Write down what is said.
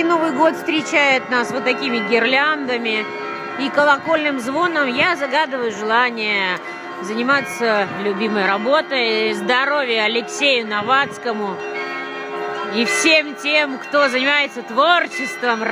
Русский Новый год встречает нас вот такими гирляндами и колокольным звоном. Я загадываю желание заниматься любимой работой, здоровья Алексею Новацкому и всем тем, кто занимается творчеством.